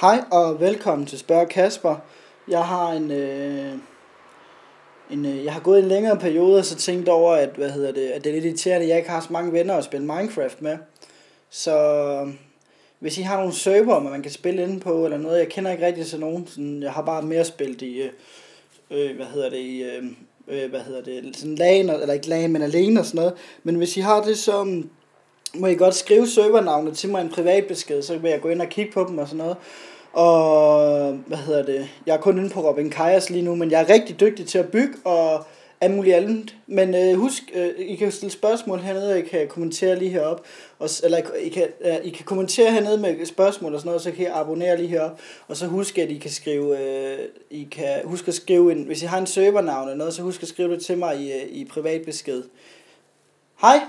Hej og velkommen til Spørg Kasper. Jeg har en, øh, en øh, jeg har gået en længere periode og så tænkt over at hvad hedder det, at det er lidt irriterende at jeg ikke har så mange venner at spille Minecraft med. Så øh, hvis I har nogle server, man kan spille inde på eller noget, jeg kender ikke rigtig til nogen, sådan, jeg har bare mere spillet i øh, øh hvad hedder det i øh, øh, hvad hedder det, sådan LAN, eller ikke LAN, men alene og sådan noget. Men hvis I har det, så må I godt skrive servernavnet til mig en privat besked, så vil jeg gå ind og kigge på dem og sådan noget. Og hvad hedder det, jeg er kun inde på Robin Kajas lige nu, men jeg er rigtig dygtig til at bygge og alt muligt andet. Men øh, husk, øh, I kan stille spørgsmål hernede, og I kan kommentere lige heroppe. Og, eller I kan, øh, I kan kommentere hernede med spørgsmål og sådan noget, så kan I abonnere lige heroppe. Og så husk, at I kan skrive, øh, I kan husk at skrive en, hvis I har en servernavn eller noget, så husk at skrive det til mig i, øh, i privat besked. Hej!